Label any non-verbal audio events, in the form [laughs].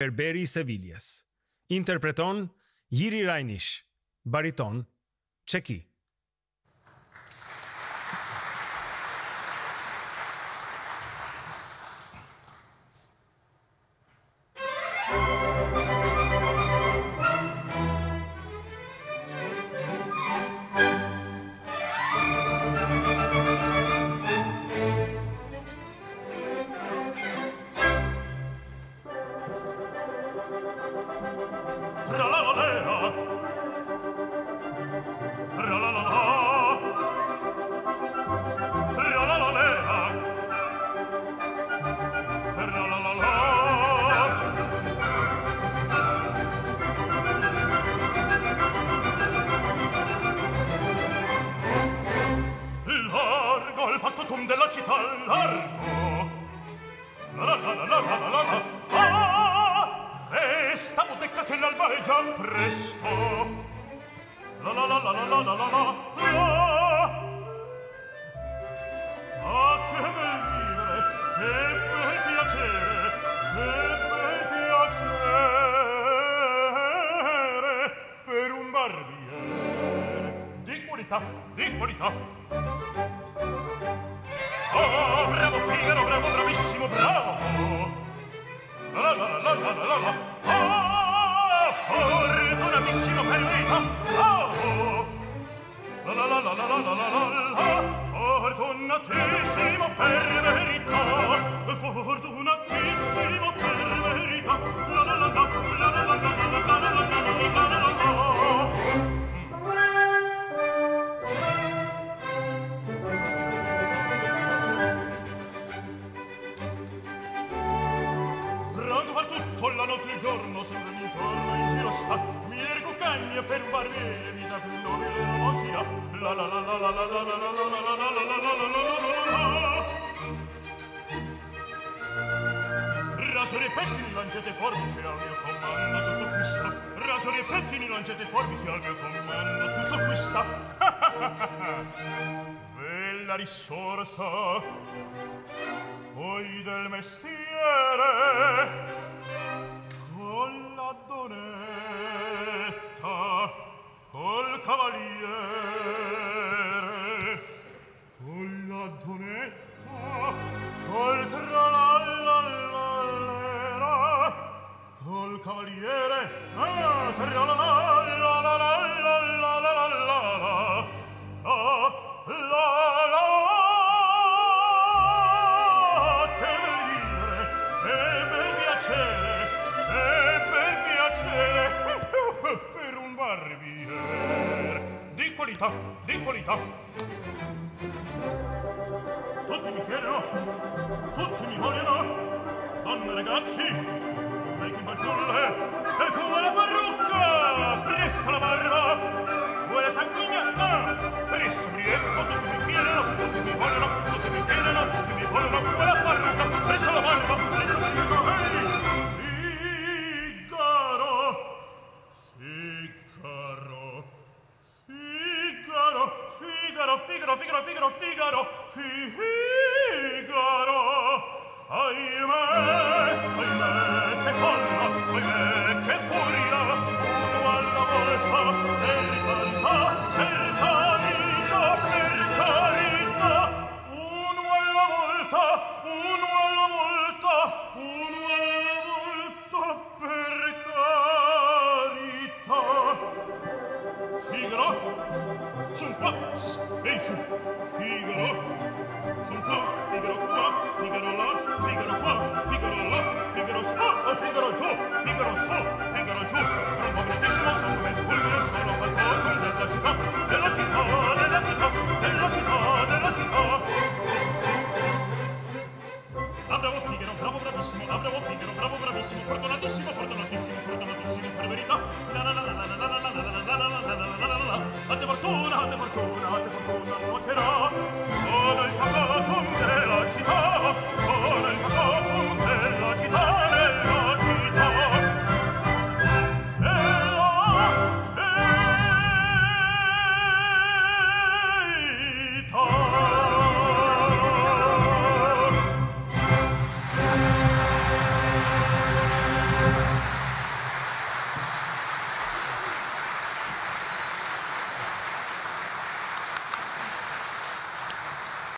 Berberi i Seviljes. Interpreton Jiri Rajnish, bariton, Çeki. dall'arco la la la la la la la ah resta mutecca che l'alba è già presto la la la la la la la la la ah che bel vivere che bel piacere che bel piacere per un barbiere di qualità di qualità fortunatissimo per verità fortunatissimo per verità la la la la la la la la la la la la tutto la notte giorno sempre intorno in giro sta mi ergo cagna per barriere vita più nobile la noce Raso ripetimi, lanciate forbici al mio comando, tutto qui sta. Raso ripetimi, lanciate forbici al mio comando, tutto qui sta. [laughs] Bella risorsa, poi del mestiere, con la donetta, col cavaliere, barbier di qualità di qualità. Tutti mi chiedono tutti mi vogliono. Donne ragazzi vecchi fanciulle e come la parrucca. Presto la barba. Vuole sanguigna ah, per il sobrietto tutti mi chiedono Figaro, Figaro, Figaro, Figaro, Figaro. Ahimè, ahimè, te collo, ahimè, Son qua, eis, Figaro. Son qua, Figaro qua, Figaro là.